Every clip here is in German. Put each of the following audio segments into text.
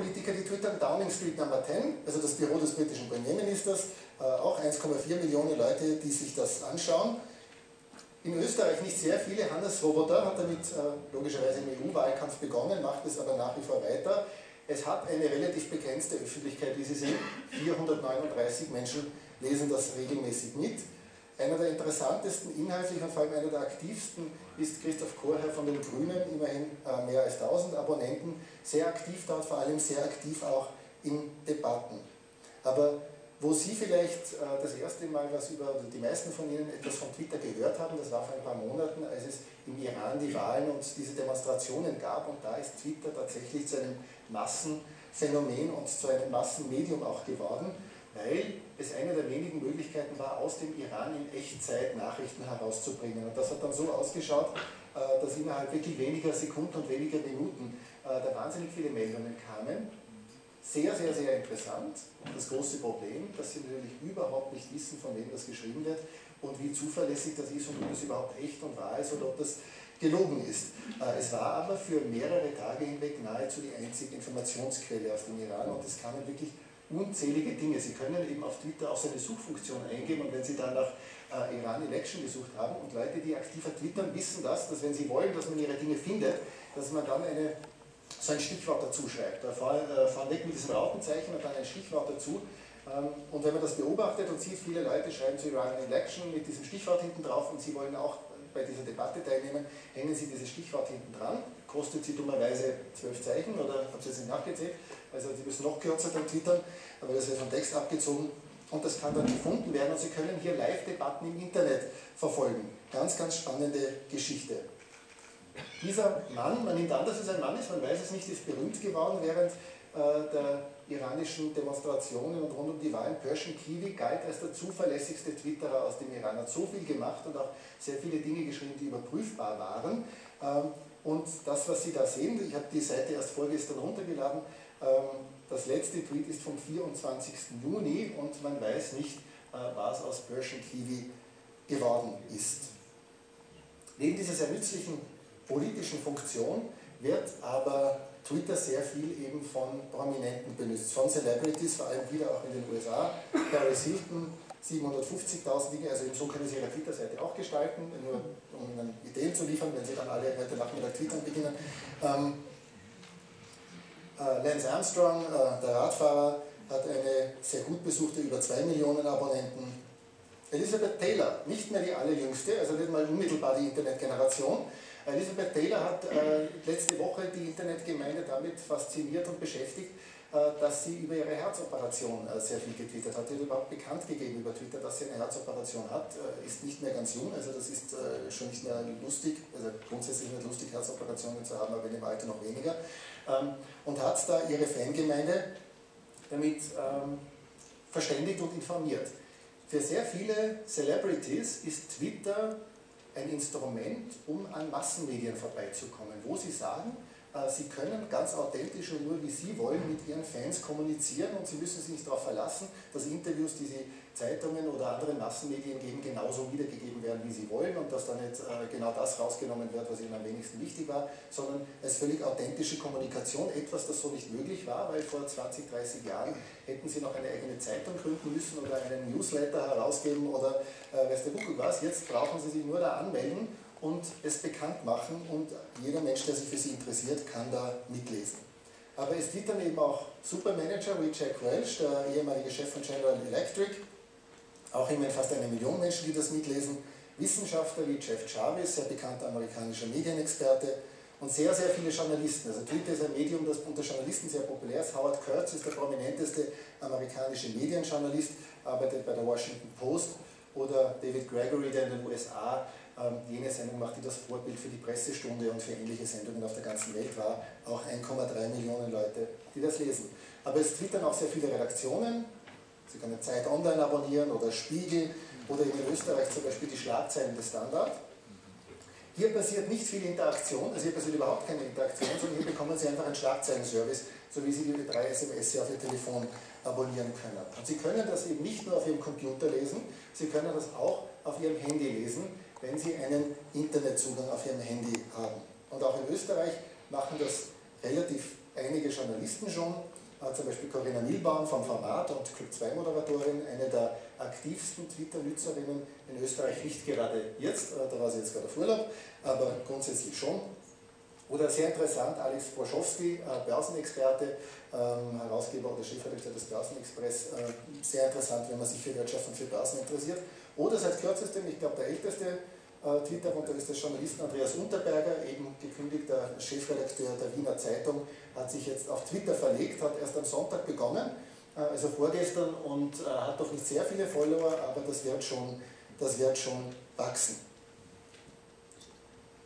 Politiker, die twittern, Downing Street Number 10, also das Büro des britischen Premierministers, äh, auch 1,4 Millionen Leute, die sich das anschauen. In Österreich nicht sehr viele. Hannes Roboter hat damit äh, logischerweise im EU-Wahlkampf begonnen, macht es aber nach wie vor weiter. Es hat eine relativ begrenzte Öffentlichkeit, wie Sie sehen. 439 Menschen lesen das regelmäßig mit. Einer der interessantesten inhaltlich und vor allem einer der aktivsten ist Christoph Korher von den Grünen, immerhin äh, mehr als 1000 Abonnenten, sehr aktiv dort, vor allem sehr aktiv auch in Debatten. Aber wo Sie vielleicht äh, das erste Mal was über, die meisten von Ihnen etwas von Twitter gehört haben, das war vor ein paar Monaten, als es im Iran die Wahlen und diese Demonstrationen gab und da ist Twitter tatsächlich zu einem Massenphänomen und zu einem Massenmedium auch geworden, weil es eine der wenigen Möglichkeiten war, aus dem Iran in Echtzeit Nachrichten herauszubringen. Und das hat dann so ausgeschaut, äh, dass innerhalb wirklich weniger Sekunden und weniger Minuten äh, da wahnsinnig viele Meldungen kamen sehr, sehr, sehr interessant. Und das große Problem, dass sie natürlich überhaupt nicht wissen, von wem das geschrieben wird und wie zuverlässig das ist und ob das überhaupt echt und wahr ist oder ob das gelogen ist. Äh, es war aber für mehrere Tage hinweg nahezu die einzige Informationsquelle aus dem Iran und es kamen wirklich unzählige Dinge. Sie können eben auf Twitter auch so eine Suchfunktion eingeben und wenn Sie dann nach äh, Iran Election gesucht haben und Leute, die aktiver twittern, wissen das, dass wenn sie wollen, dass man ihre Dinge findet, dass man dann eine so ein Stichwort dazu schreibt. Da fahren weg mit diesem Rautenzeichen und dann ein Stichwort dazu. Ähm, und wenn man das beobachtet und sieht, viele Leute schreiben zu Iran Election mit diesem Stichwort hinten drauf und sie wollen auch bei dieser Debatte teilnehmen, hängen sie dieses Stichwort hinten dran, kostet sie dummerweise zwölf Zeichen oder haben sie es nicht nachgezählt, also sie müssen noch kürzer dann twittern, aber das wird vom Text abgezogen und das kann dann gefunden werden und Sie können hier Live-Debatten im Internet verfolgen. Ganz, ganz spannende Geschichte. Dieser Mann, man nimmt an, dass es ein Mann ist, man weiß es nicht, ist berühmt geworden während äh, der iranischen Demonstrationen und rund um die Wahlen. Persian Kiwi galt als der zuverlässigste Twitterer aus dem Iran, hat so viel gemacht und auch sehr viele Dinge geschrieben, die überprüfbar waren. Ähm, und das, was Sie da sehen, ich habe die Seite erst vorgestern runtergeladen, ähm, das letzte Tweet ist vom 24. Juni und man weiß nicht, äh, was aus Persian Kiwi geworden ist. Neben dieser sehr nützlichen politischen Funktion wird aber Twitter sehr viel eben von Prominenten benutzt, von Celebrities, vor allem wieder auch in den USA. Paris Hilton, 750.000 Dinge, also so können Sie Ihre Twitter-Seite auch gestalten, nur um Ihnen Ideen zu liefern, wenn Sie dann alle heute Nachmittag twittern beginnen. Ähm, äh, Lance Armstrong, äh, der Radfahrer, hat eine sehr gut besuchte, über 2 Millionen Abonnenten. Elizabeth Taylor, nicht mehr die allerjüngste, also nicht mal unmittelbar die Internetgeneration, Elisabeth Taylor hat äh, letzte Woche die Internetgemeinde damit fasziniert und beschäftigt, dass sie über ihre Herzoperation äh, sehr viel getwittert hat. Sie hat überhaupt bekannt gegeben über Twitter, dass sie eine Herzoperation hat, äh, ist nicht mehr ganz jung, also das ist äh, schon nicht mehr lustig, also grundsätzlich nicht lustig, Herzoperationen zu haben, aber in dem Alter noch weniger. Ähm, und hat da ihre Fangemeinde damit ähm, verständigt und informiert. Für sehr viele Celebrities ist Twitter ein Instrument, um an Massenmedien vorbeizukommen, wo sie sagen, äh, Sie können ganz authentisch und nur wie Sie wollen mit Ihren Fans kommunizieren und Sie müssen sich nicht darauf verlassen, dass Interviews, die Sie Zeitungen oder anderen Massenmedien geben, genauso wiedergegeben werden, wie Sie wollen und dass da nicht äh, genau das rausgenommen wird, was Ihnen am wenigsten wichtig war, sondern es völlig authentische Kommunikation, etwas, das so nicht möglich war, weil vor 20, 30 Jahren hätten Sie noch eine eigene Zeitung gründen müssen oder einen Newsletter herausgeben oder äh, weiß der Kuckuck was. Jetzt brauchen Sie sich nur da anmelden und es bekannt machen und jeder Mensch, der sich für sie interessiert, kann da mitlesen. Aber es gibt dann eben auch Supermanager wie Jack Welch, der ehemalige Chef von General Electric, auch immerhin fast eine Million Menschen, die das mitlesen, Wissenschaftler wie Jeff Jarvis, sehr bekannter amerikanischer Medienexperte und sehr, sehr viele Journalisten. Also Twitter ist ein Medium, das unter Journalisten sehr populär ist. Howard Kurtz ist der prominenteste amerikanische Medienjournalist, arbeitet bei der Washington Post oder David Gregory, der in den USA jene Sendung macht, die das Vorbild für die Pressestunde und für ähnliche Sendungen auf der ganzen Welt war, auch 1,3 Millionen Leute, die das lesen. Aber es twittern auch sehr viele Redaktionen, Sie können Zeit Online abonnieren oder Spiegel oder in Österreich zum Beispiel die Schlagzeilen des Standard. Hier passiert nicht viel Interaktion, also hier passiert überhaupt keine Interaktion, sondern hier bekommen Sie einfach einen Schlagzeilenservice, so wie Sie die drei SMS auf Ihr Telefon abonnieren können. Und Sie können das eben nicht nur auf Ihrem Computer lesen, Sie können das auch auf Ihrem Handy lesen, wenn Sie einen Internetzugang auf Ihrem Handy haben. Und auch in Österreich machen das relativ einige Journalisten schon, äh, zum Beispiel Corinna Milbaum vom Format und Club 2 Moderatorin, eine der aktivsten Twitter-Nützerinnen in Österreich, nicht gerade jetzt, äh, da war sie jetzt gerade auf Urlaub, aber grundsätzlich schon. Oder sehr interessant, Alex Broschowski, äh, Börsenexperte, ähm, Herausgeber oder Chefredakteur des Börsenexpress, sehr interessant, wenn man sich für Wirtschaft und für Börsen interessiert. Oder seit kürzestem, ich glaube der älteste Twitter und da ist der Journalist Andreas Unterberger, eben gekündigter Chefredakteur der Wiener Zeitung, hat sich jetzt auf Twitter verlegt, hat erst am Sonntag begonnen, äh, also vorgestern, und äh, hat noch nicht sehr viele Follower, aber das wird schon, das wird schon wachsen.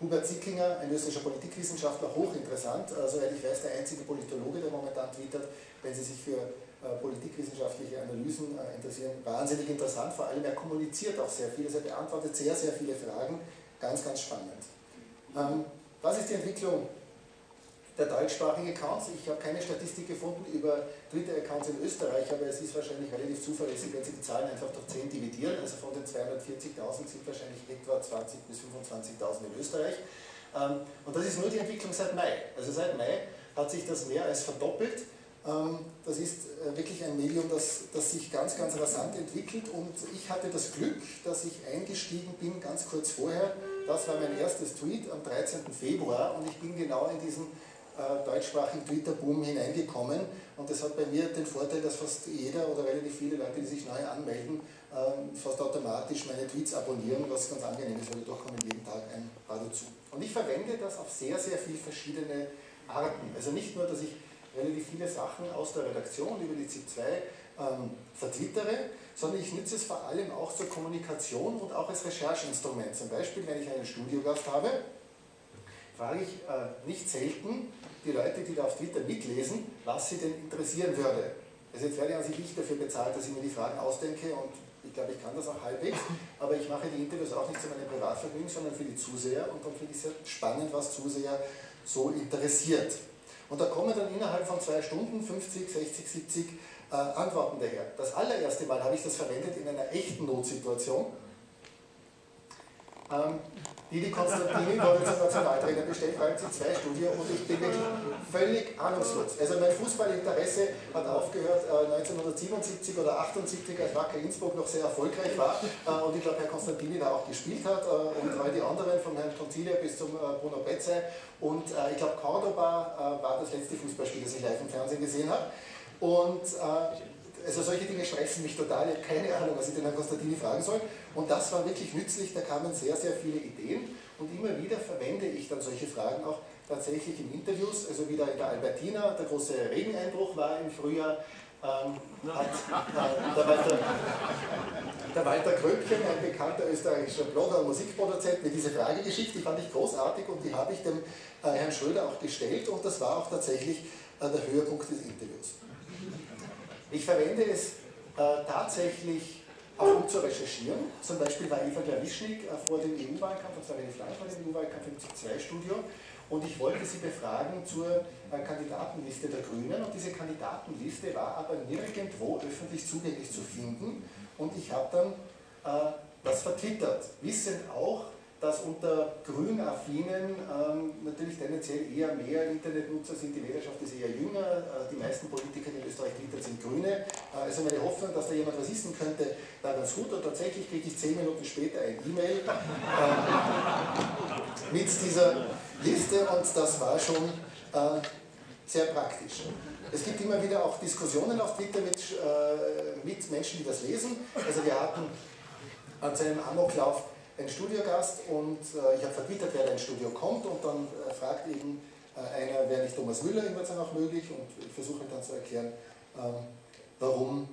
Hubert Zickinger, ein österreichischer Politikwissenschaftler, hochinteressant, äh, soweit ich weiß, der einzige Politologe, der momentan twittert, wenn Sie sich für politikwissenschaftliche Analysen interessieren, wahnsinnig interessant, vor allem er kommuniziert auch sehr viel, also er beantwortet sehr, sehr viele Fragen, ganz, ganz spannend. Ähm, was ist die Entwicklung der deutschsprachigen Accounts. Ich habe keine Statistik gefunden über Twitter-Accounts in Österreich, aber es ist wahrscheinlich relativ zuverlässig, wenn Sie die Zahlen einfach durch 10 dividieren. Also von den 240.000 sind wahrscheinlich etwa 20.000 bis 25.000 in Österreich. Ähm, und das ist nur die Entwicklung seit Mai. Also seit Mai hat sich das mehr als verdoppelt. Ähm, das ist äh, wirklich ein Medium, das, das sich ganz, ganz rasant entwickelt und ich hatte das Glück, dass ich eingestiegen bin ganz kurz vorher. Das war mein erstes Tweet am 13. Februar und ich bin genau in diesen äh, deutschsprachigen Twitter-Boom hineingekommen und das hat bei mir den Vorteil, dass fast jeder oder relativ viele Leute, die sich neu anmelden, ähm, fast automatisch meine Tweets abonnieren, was ganz angenehm ist, weil da kommen jeden Tag ein paar dazu. Und ich verwende das auf sehr, sehr viele verschiedene Arten. Also nicht nur, dass ich relativ viele Sachen aus der Redaktion über die ZIP 2 ähm, vertwittere, sondern ich nutze es vor allem auch zur Kommunikation und auch als Rechercheinstrument. Zum Beispiel, wenn ich einen Studiogast habe, frage ich äh, nicht selten die Leute, die da auf Twitter mitlesen, was sie denn interessieren würde. Also jetzt werde ich an sich nicht dafür bezahlt, dass ich mir die Fragen ausdenke und ich glaube, ich kann das auch halbwegs, aber ich mache die Interviews auch nicht zu meinem Privatvergnügen, sondern für die Zuseher und dann finde ich es sehr spannend, was Zuseher so interessiert. Und da kommen dann innerhalb von zwei Stunden 50, 60, 70 äh, Antworten daher. Das allererste Mal habe ich das verwendet in einer echten Notsituation. Ähm, Didi Konstantin wurde zum Nationaltrainer bestellt beim C2-Studio und ich bin wirklich völlig ahnungslos. Also mein Fußballinteresse hat aufgehört äh, 1977 oder 78, als Wacker Innsbruck noch sehr erfolgreich war äh, und ich glaube, Herr Konstantini da auch gespielt hat äh, und all die anderen, von Herrn Consilia bis zum äh, Bruno Betze und äh, ich glaube, Cordoba äh, war das letzte Fußballspiel, das ich live im Fernsehen gesehen habe. Und also solche Dinge stressen mich total, ich habe keine Ahnung, was ich den Herrn Konstantini fragen soll. Und das war wirklich nützlich, da kamen sehr, sehr viele Ideen. Und immer wieder verwende ich dann solche Fragen auch tatsächlich in Interviews, also wieder in der Albertina, der große Regeneinbruch war im Frühjahr, ähm, hat äh, der, Walter, der Walter Kröpchen, ein bekannter österreichischer Blogger und Musikproduzent, mir diese Frage geschickt, die fand ich großartig und die habe ich dem äh, Herrn Schröder auch gestellt. Und das war auch tatsächlich äh, der Höhepunkt des Interviews. Ich verwende es äh, tatsächlich auch um zu recherchieren. Zum Beispiel war Eva Klawischnik äh, vor dem EU-Wahlkampf, und relativ lange vor dem EU-Wahlkampf im Z2-Studio, und ich wollte sie befragen zur äh, Kandidatenliste der Grünen. Und diese Kandidatenliste war aber nirgendwo öffentlich zugänglich zu finden. Und ich habe dann äh, das vertwittert, wissend auch, dass unter Grünaffinen ähm, natürlich tendenziell eher mehr Internetnutzer sind, die Wählerschaft ist eher jünger, äh, die meisten Politiker in Österreich twittern sind Grüne. Äh, also meine Hoffnung, dass da jemand was wissen könnte, war ganz gut und tatsächlich kriege ich zehn Minuten später ein E-Mail äh, mit dieser Liste und das war schon äh, sehr praktisch. Es gibt immer wieder auch Diskussionen auf Twitter mit, äh, mit Menschen, die das lesen. Also wir hatten an seinem Amoklauf ein Studiogast und äh, ich habe vertwittert, wer da ins Studio kommt und dann äh, fragt eben äh, einer, wäre nicht Thomas Müller dann auch möglich und ich versuche dann zu erklären, ähm, warum,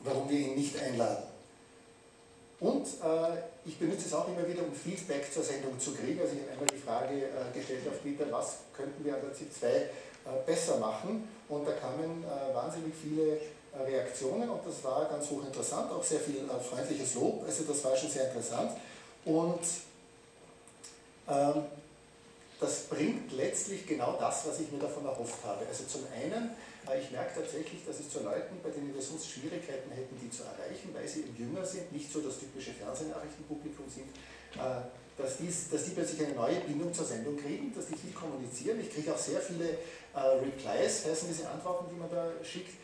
warum wir ihn nicht einladen. Und äh, ich benutze es auch immer wieder, um Feedback zur Sendung zu kriegen. Also ich habe einmal die Frage äh, gestellt auf Twitter, was könnten wir an der ZIP 2 äh, besser machen? Und da kamen wahnsinnig viele Reaktionen und das war ganz hochinteressant, auch sehr viel äh, freundliches Lob, also das war schon sehr interessant. Und ähm, das bringt letztlich genau das, was ich mir davon erhofft habe. Also zum einen, äh, ich merke tatsächlich, dass es zu Leuten, bei denen wir sonst Schwierigkeiten hätten, die zu erreichen, weil sie jünger sind, nicht so das typische Fernsehnachrichtenpublikum sind, äh, dass, dies, dass die plötzlich eine neue Bindung zur Sendung kriegen, dass die viel kommunizieren. Ich kriege auch sehr viele äh, Replies, heißen diese Antworten, die man da schickt,